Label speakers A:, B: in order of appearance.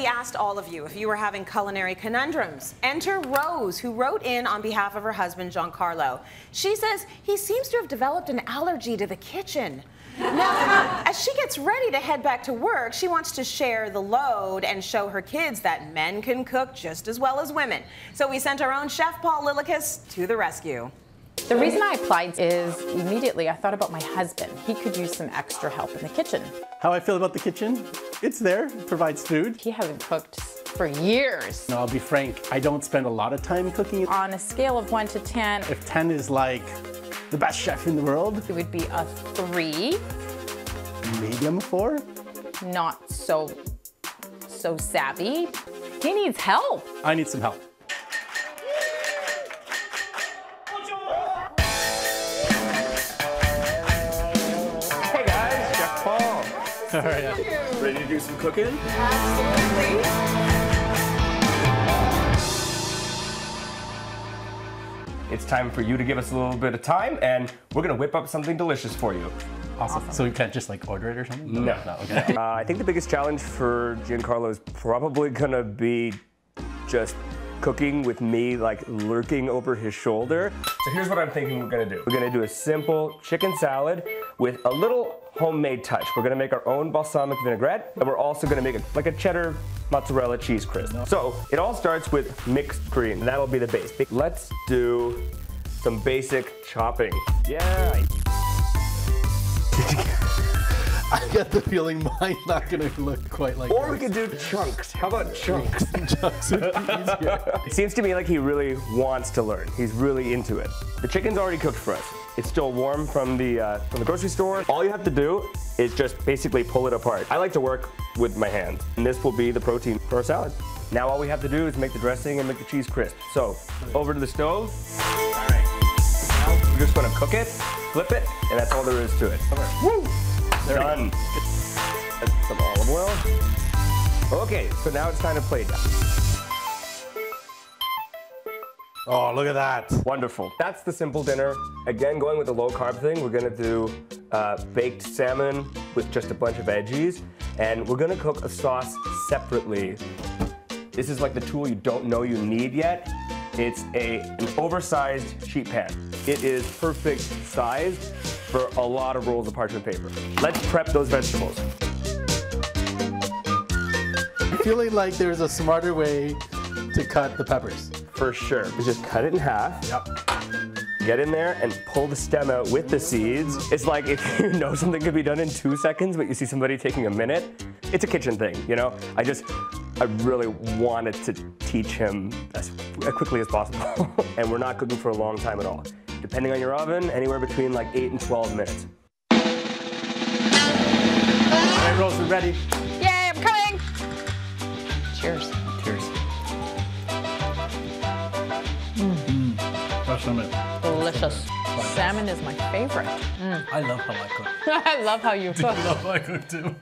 A: we asked all of you if you were having culinary conundrums. Enter Rose, who wrote in on behalf of her husband, Giancarlo. She says he seems to have developed an allergy to the kitchen. Now, as she gets ready to head back to work, she wants to share the load and show her kids that men can cook just as well as women. So we sent our own chef, Paul Lillakas, to the rescue.
B: The reason I applied is immediately I thought about my husband. He could use some extra help in the kitchen.
C: How I feel about the kitchen? It's there, it provides food.
B: He hasn't cooked for years.
C: No, I'll be frank, I don't spend a lot of time cooking.
B: On a scale of 1 to 10,
C: If 10 is like the best chef in the world,
B: it would be a 3.
C: maybe I'm a 4.
B: Not so, so savvy. He needs help.
C: I need some help.
D: Paul.
C: All right.
D: Ready to do some cooking? Absolutely. It's time for you to give us a little bit of time, and we're gonna whip up something delicious for you.
C: Awesome. So we can't just like order it or something?
D: No.
C: okay.
D: Uh, I think the biggest challenge for Giancarlo is probably gonna be just cooking with me like lurking over his shoulder. So here's what I'm thinking we're gonna do. We're gonna do a simple chicken salad with a little homemade touch. We're gonna make our own balsamic vinaigrette, and we're also gonna make a, like a cheddar mozzarella cheese crisp. So it all starts with mixed green, that'll be the base. Let's do some basic chopping. Yeah.
C: I get the feeling mine's not gonna look quite like
D: Or we could do chunks. How about chunks?
C: chunks would be easier.
D: It seems to me like he really wants to learn. He's really into it. The chicken's already cooked for us. It's still warm from the uh, from the grocery store. All you have to do is just basically pull it apart. I like to work with my hands, and this will be the protein for our salad. Now all we have to do is make the dressing and make the cheese crisp. So over to the stove. All right. Now we're just gonna cook it, flip it, and that's all there is to it. Woo! Done. Add Some olive oil. Okay, so now it's time to plate.
C: Oh, look at that.
D: Wonderful. That's the simple dinner. Again, going with the low carb thing, we're gonna do uh, baked salmon with just a bunch of veggies, and we're gonna cook a sauce separately. This is like the tool you don't know you need yet. It's a, an oversized sheet pan. It is perfect size for a lot of rolls of parchment paper. Let's prep those vegetables.
C: I'm feeling like there's a smarter way to cut the peppers.
D: For sure. We just cut it in half.
C: Yep.
D: get in there and pull the stem out with the seeds. It's like if you know something could be done in two seconds, but you see somebody taking a minute, it's a kitchen thing, you know? I just, I really wanted to teach him as quickly as possible. and we're not cooking for a long time at all. Depending on your oven, anywhere between like eight and 12 minutes.
C: All right, Rose, we're ready.
B: Yay, I'm coming. Cheers.
C: Cheers. Mm-hmm. Fresh salmon.
B: Delicious. Salmon is my favorite.
C: I love how I cook.
B: I love how you cook.
C: I love how I cook too.